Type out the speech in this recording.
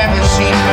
never seen.